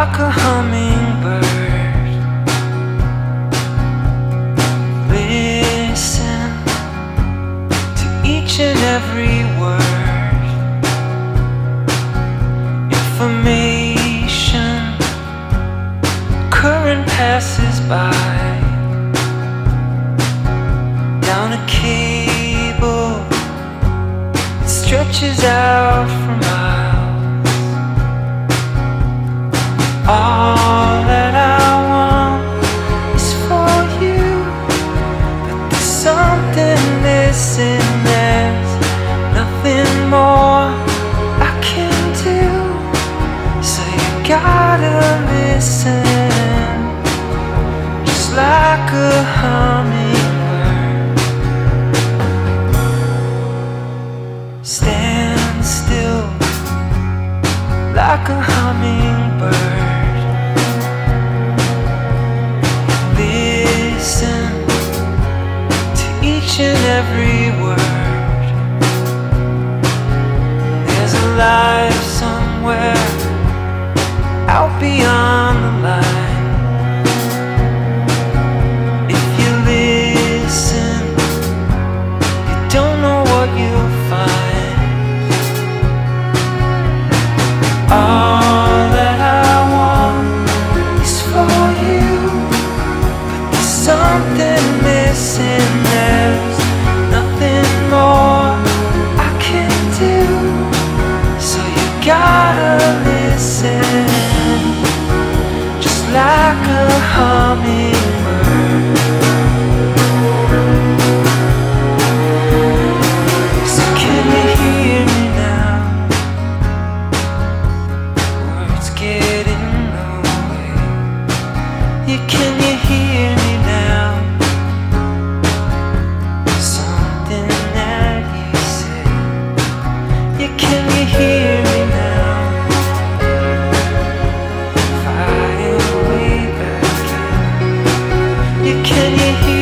like a hummingbird. Listen to each and every word. Information, current passes by. Down a cable, it stretches out for miles. Missing. There's nothing more I can do, so you gotta listen, just like a hummingbird. Stand still like a hummingbird. each and every word. There's a life somewhere out beyond the line. If you listen, you don't know what you'll find. All that I want is for you, but there's something missing. There. can you hear me now? Something that you said can you hear me now? Back in can you hear